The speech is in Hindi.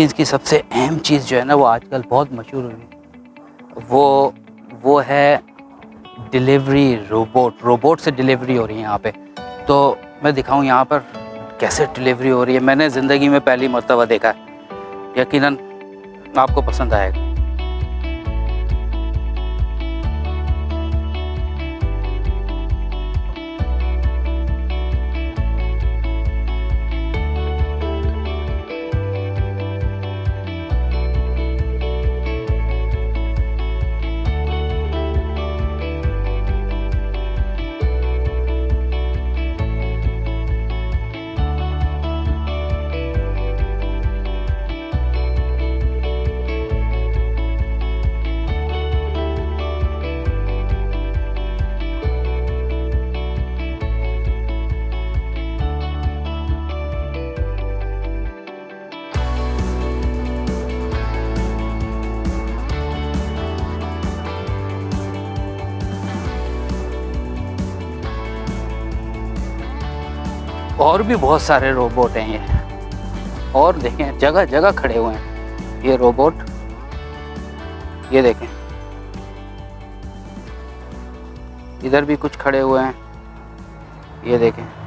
इसकी सबसे अहम चीज़ जो है ना वो आजकल बहुत मशहूर हुई वो वो है डिलीवरी रोबोट। रोबोट से डिलीवरी हो रही है यहाँ पे। तो मैं दिखाऊँ यहाँ पर कैसे डिलीवरी हो रही है। मैंने ज़िंदगी में पहली मरतबा देखा है। यकीनन आपको पसंद आएगा। और भी बहुत सारे रोबोट हैं ये। और देखें जगह जगह खड़े हुए हैं। ये रोबोट ये देखें। इधर भी कुछ खड़े हुए हैं। ये देखें।